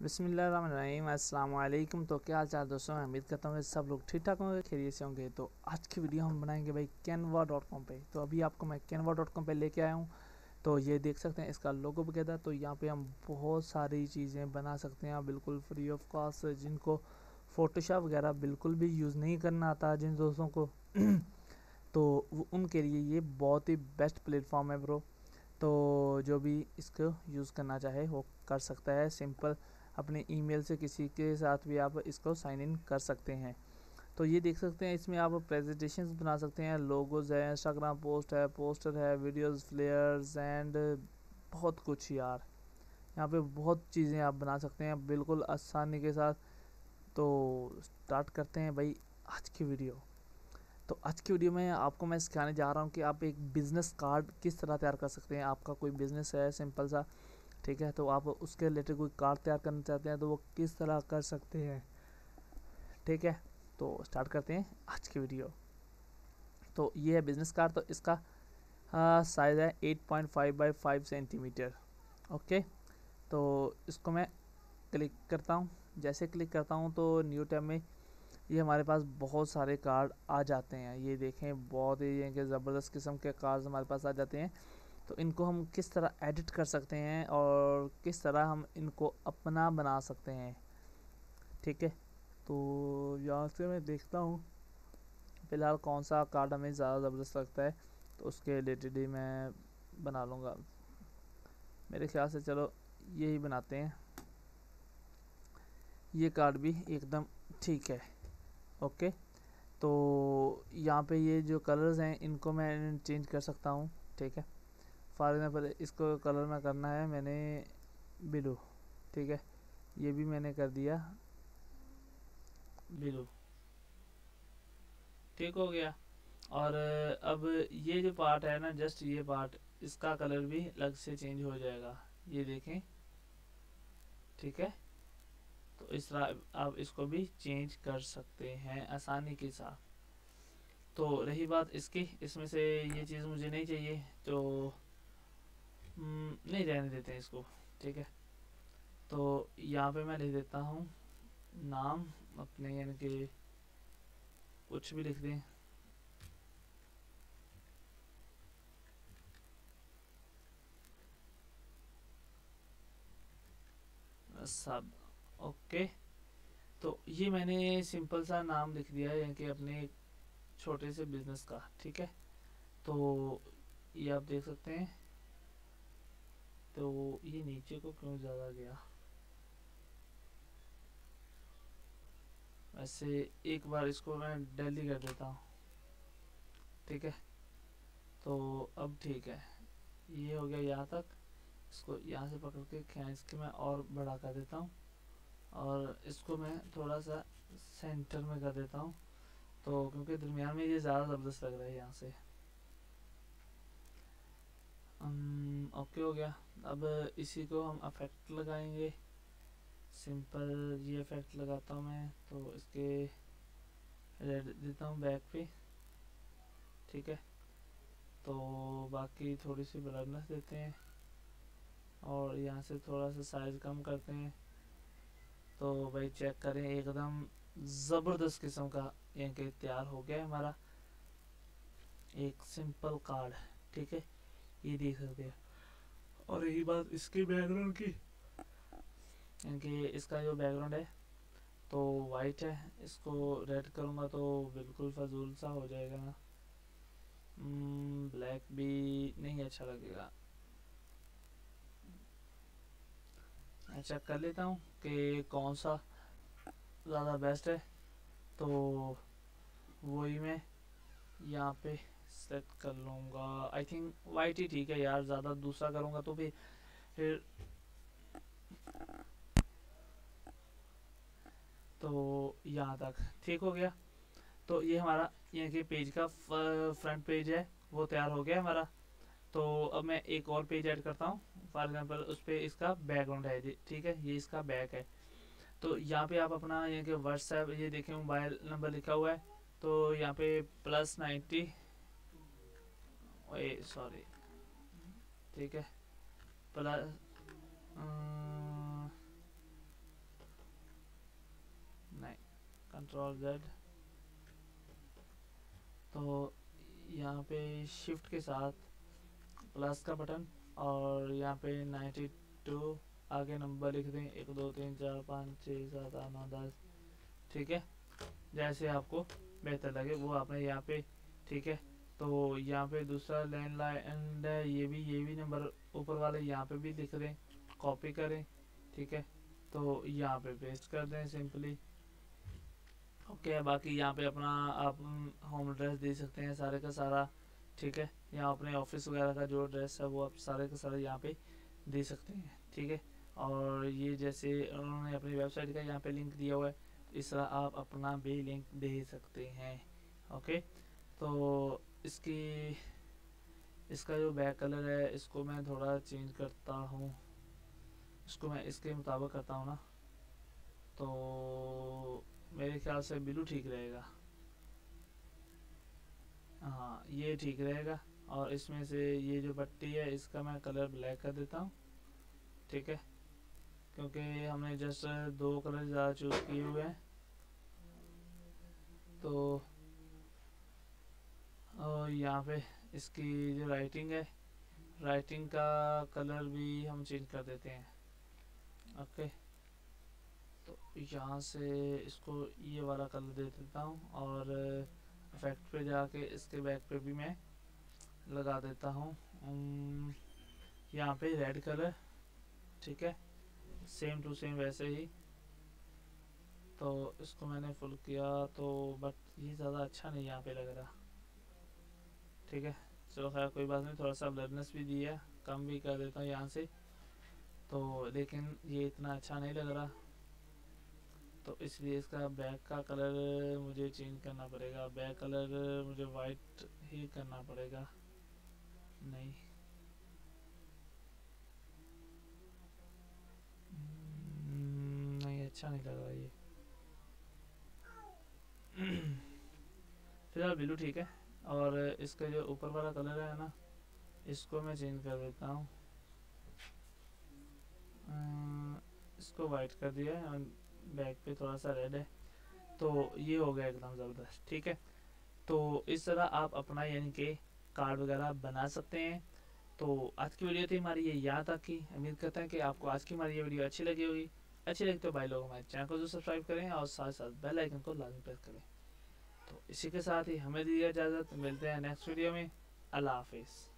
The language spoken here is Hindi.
बिसमीम अल्लाम तो क्या हाल चाल दोस्तों? मैं उम्मीद करता हूँ कि सब लोग ठीक ठाक होंगे, खैरियत से होंगे। तो आज की वीडियो हम बनाएँगे भाई कैनवा डॉट कॉम पर तो अभी आपको मैं कैनवा डॉट कॉम पर लेके आया हूँ। तो ये देख सकते हैं, इसका लोगो वगैरह। तो यहाँ पे हम बहुत सारी चीज़ें बना सकते हैं। बिल्कुल फ्री ऑफ़ कॉस्ट जिनको फ़ोटोशॉप वगैरह बिल्कुल भी यूज़ नहीं करना आता जिन दोस्तों को। तो उनके लिए ये बहुत ही बेस्ट प्लेटफॉर्म है ब्रो तो जो भी इसको यूज़ करना चाहे, वो कर सकता है। सिंपल अपने ईमेल से किसी के साथ भी आप इसको साइन इन कर सकते हैं। तो ये देख सकते हैं, इसमें आप प्रेजेंटेशन बना सकते हैं लोगोज है इंस्टाग्राम पोस्ट है पोस्टर है वीडियोस फ्लेयर्स एंड बहुत कुछ यार। यहाँ पे बहुत चीज़ें आप बना सकते हैं, बिल्कुल आसानी के साथ। तो स्टार्ट करते हैं भाई आज की वीडियो तो आज की वीडियो में आपको मैं सिखाने जा रहा हूँ कि आप एक बिज़नेस कार्ड किस तरह तैयार कर सकते हैं। आपका कोई बिज़नेस है सिंपल सा ठीक है? तो आप उसके रिलेटेड कोई कार्ड तैयार करना चाहते हैं तो वो किस तरह कर सकते हैं? ठीक है? तो स्टार्ट करते हैं आज की वीडियो तो ये है बिज़नेस कार्ड तो इसका साइज़ है eight point five by five centimetre okay तो इसको मैं क्लिक करता हूँ. जैसे क्लिक करता हूँ तो न्यू टैब में ये हमारे पास बहुत सारे कार्ड आ जाते हैं. ये देखें, बहुत ही ज़बरदस्त किस्म के कार्ड हमारे पास आ जाते हैं. तो इनको हम किस तरह एडिट कर सकते हैं और किस तरह हम इनको अपना बना सकते हैं? ठीक है तो यहाँ से मैं देखता हूँ, फ़िलहाल कौन सा कार्ड हमें ज़्यादा ज़बरदस्त लगता है तो उसके रिलेटेड ही मैं बना लूँगा। मेरे ख्याल से चलो यही बनाते हैं। ये कार्ड भी एकदम ठीक है, ओके? तो यहाँ पे ये जो कलर्स हैं, इनको मैं चेंज कर सकता हूँ, ठीक है? फॉर एग्ज़ाम्पल इसको कलर में करना है मैंने ब्लू, ठीक है? ये भी मैंने कर दिया। ब्लू। ठीक हो गया। और अब ये जो पार्ट है ना जस्ट ये पार्ट इसका कलर भी अलग से चेंज हो जाएगा। ये देखें। ठीक है? तो इस तरह आप इसको भी चेंज कर सकते हैं आसानी के साथ। तो रही बात इसकी, इसमें से ये चीज़ मुझे नहीं चाहिए तो नहीं रहने देते हैं इसको, ठीक है? तो यहाँ पे मैं लिख देता हूँ नाम, अपने यानी कि कुछ भी लिख दें। सब, ओके। तो ये मैंने सिंपल सा नाम लिख दिया है, यानी कि अपने छोटे से बिज़नेस का, ठीक है? तो ये आप देख सकते हैं। तो ये नीचे को क्यों ज़्यादा गया? वैसे एक बार इसको मैं डेली कर देता हूँ। ठीक है? तो अब ठीक है। ये हो गया यहाँ तक। इसको यहाँ से पकड़ के खींच के मैं और बड़ा कर देता हूँ। और इसको मैं थोड़ा सा सेंटर में कर देता हूँ। तो क्योंकि दरमियान में ये ज़्यादा ज़बरदस्त लग रहा है यहाँ से। ओके हो गया। अब इसी को हम अफेक्ट लगाएँगे। सिंपल ये इफ़ेक्ट लगाता हूँ मैं तो इसके रेड देता हूँ बैक पे। ठीक है? तो बाकी थोड़ी सी ब्लरनेस देते हैं। और यहाँ से थोड़ा सा साइज़ कम करते हैं। तो भाई चेक करें, एकदम ज़बरदस्त किस्म का यहाँ के तैयार हो गया हमारा। एक सिंपल कार्ड ठीक है? ये देख सकते हैं। और यही बात इसके बैकग्राउंड की। क्योंकि इसका जो बैकग्राउंड है तो वाइट है। इसको रेड करूँगा तो बिल्कुल फजूल सा हो जाएगा। ब्लैक हम्म, भी नहीं अच्छा लगेगा। चेक कर लेता हूँ कि कौन सा ज़्यादा बेस्ट है। तो वही मैं यहाँ पे सेट कर लूँगा। आई थिंक वाइट ही ठीक है यार, ज़्यादा दूसरा करूँगा तो भी फिर तो यहाँ तक। ठीक हो गया? तो ये हमारा यहाँ के पेज का फ्रंट पेज है, वो तैयार हो गया हमारा। तो अब मैं एक और पेज ऐड करता हूँ। फॉर एग्जांपल उस पर इसका बैकग्राउंड है ठीक है? ये इसका बैक है। तो यहाँ पे आप अपना यहाँ के व्हाट्सएप ये देखें मोबाइल नंबर लिखा हुआ है। तो यहाँ पे प्लस नाइन्टी सॉरी ठीक है। प्लस अं, नहीं। कंट्रोल जेड तो यहाँ पे शिफ्ट के साथ प्लस का बटन और यहाँ पे 92 आगे नंबर लिख दें। एक, दो, तीन, चार, पाँच छः सात, आठ, नौ, दस। ठीक है? जैसे आपको बेहतर लगे, वो आपने यहाँ पे ठीक है? तो यहाँ पे दूसरा लैंड लाइन ये भी ये भी नंबर ऊपर वाले यहाँ पे भी लिख दें कॉपी करें, ठीक है? तो यहाँ पे पेस्ट कर दें सिंपली ओके बाकी यहाँ पे अपना आप होम एड्रेस दे सकते हैं सारे का सारा, ठीक है? यहाँ अपने ऑफ़िस वगैरह का जो एड्रेस है वो आप सारे का सारे यहाँ पे दे सकते हैं, ठीक है? और ये जैसे उन्होंने अपनी वेबसाइट का यहाँ पे लिंक दिया हुआ है, इस तरह आप अपना भी लिंक दे सकते हैं ओके तो इसकी, इसका जो बैक कलर है, इसको मैं थोड़ा चेंज करता हूँ। इसको मैं, इसके मुताबिक करता हूँ ना। तो मेरे ख्याल से ब्लू ठीक रहेगा। हाँ ये ठीक रहेगा। और इसमें से ये जो पट्टी है, इसका मैं कलर ब्लैक कर देता हूँ। ठीक है? क्योंकि हमने जस्ट दो कलर ज़्यादा चूज़ किए हुए हैं। तो और यहाँ पे इसकी जो राइटिंग है राइटिंग का कलर भी हम चेंज कर देते हैं। ओके तो यहाँ से इसको ये वाला कलर दे देता हूँ और इफ़ेक्ट पे जाके इसके बैक पे भी मैं लगा देता हूँ। यहाँ पे रेड कलर ठीक है? सेम टू सेम वैसे ही। तो इसको मैंने फुल किया तो बट ये ज़्यादा अच्छा नहीं यहाँ पे लग रहा। ठीक है? चलो खैर कोई बात नहीं थोड़ा सा ब्लरनेस भी दिया कम भी कर देता हूँ यहाँ से। तो लेकिन ये इतना अच्छा नहीं लग रहा। तो इसलिए इसका बैक का कलर मुझे चेंज करना पड़ेगा। बैक कलर मुझे वाइट ही करना पड़ेगा। नहीं। हम्म, नहीं अच्छा नहीं लग रहा ये। फ़िलहाल ब्लू ठीक है। और इसका जो ऊपर वाला कलर है ना, इसको मैं चेंज कर देता हूँ। इसको वाइट कर दिया है और बैक पे थोड़ा सा रेड है। तो ये हो गया एकदम ज़बरदस्त, ठीक है? तो इस तरह आप अपना यानी कि कार्ड वगैरह बना सकते हैं। तो आज की वीडियो थी हमारी, ये याद तक की उम्मीद करते हैं कि आपको आज की हमारी ये वीडियो अच्छी लगी होगी। अच्छी लगी तो भाई लोग हमारे चैनल को जो सब्सक्राइब करें और साथ साथ बेल आइकन को लाजमी प्रेस करें। तो इसी के साथ ही हमें दी इजाज़त, मिलते हैं नेक्स्ट वीडियो में। अल्लाह हाफिज़।